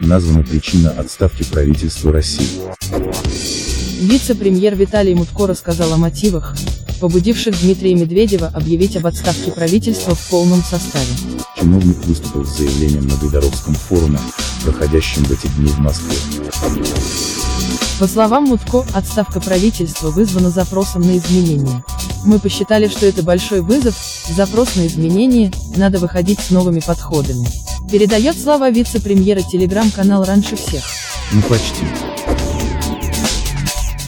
Названа причина отставки правительства России. Вице-премьер Виталий Мутко рассказал о мотивах, побудивших Дмитрия Медведева объявить об отставке правительства в полном составе. Чиновник выступил с заявлением на Гайдаровском форуме, проходящем в эти дни в Москве. По словам Мутко, отставка правительства вызвана запросом на изменения. Мы посчитали, что это большой вызов, запрос на изменения, надо выходить с новыми подходами. Передает слова вице-премьера телеграм-канал раньше всех. Ну почти.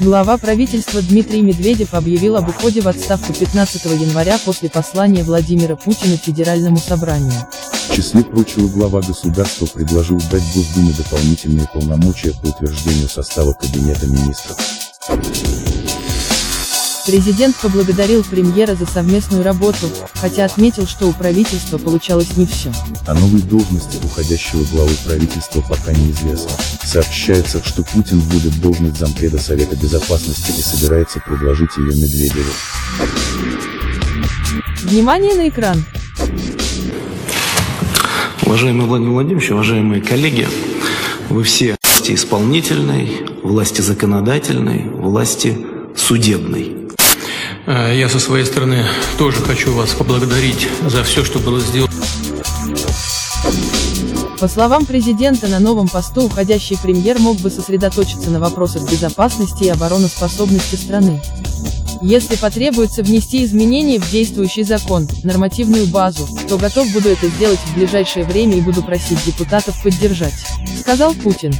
Глава правительства Дмитрий Медведев объявил об уходе в отставку 15 января после послания Владимира Путина Федеральному собранию. В числе прочего глава государства предложил дать Госдуме дополнительные полномочия по утверждению состава Кабинета министров. Президент поблагодарил премьера за совместную работу, хотя отметил, что у правительства получалось не все. О новой должности уходящего главы правительства пока неизвестно. Сообщается, что Путин вводит должность зампреда Совета Безопасности и собирается предложить ее Медведеву. Внимание на экран! Уважаемый Владимир Владимирович, уважаемые коллеги, вы все власти исполнительной, власти законодательной, власти судебной. Э, Я со своей стороны тоже хочу вас поблагодарить за все, что было сделано. По словам президента, на новом посту уходящий премьер мог бы сосредоточиться на вопросах безопасности и обороноспособности страны. Если потребуется внести изменения в действующий закон, нормативную базу, то готов буду это сделать в ближайшее время и буду просить депутатов поддержать, сказал Путин.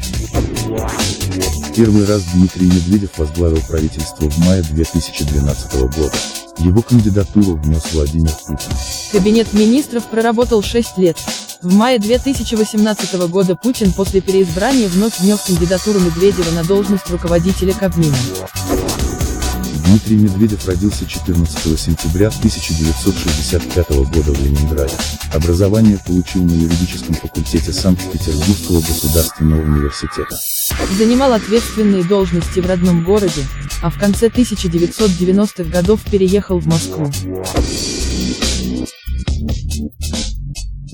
Первый раз Дмитрий Медведев возглавил правительство в мае 2012 года. Его кандидатуру внес Владимир Путин. Кабинет министров проработал 6 лет. В мае 2018 года Путин после переизбрания вновь внес кандидатуру Медведева на должность руководителя Кабмина. Дмитрий Медведев родился 14 сентября 1965 года в Ленинграде. Образование получил на юридическом факультете Санкт-Петербургского государственного университета. Занимал ответственные должности в родном городе, а в конце 1990-х годов переехал в Москву.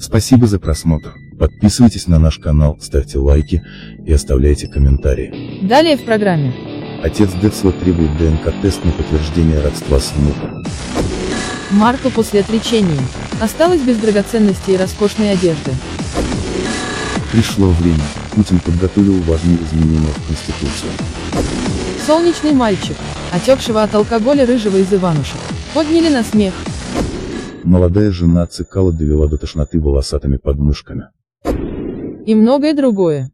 Спасибо за просмотр. Подписывайтесь на наш канал, ставьте лайки и оставляйте комментарии. Далее в программе. Отец Децла требует ДНК-тест на подтверждение родства с внуком. Марка после отречения. Осталась без драгоценностей и роскошной одежды. Пришло время. Путин подготовил важные изменения в Конституцию. Солнечный мальчик, отекшего от алкоголя рыжего из Иванушек, подняли на смех. Молодая жена Цикала довела до тошноты волосатыми подмышками. И многое другое.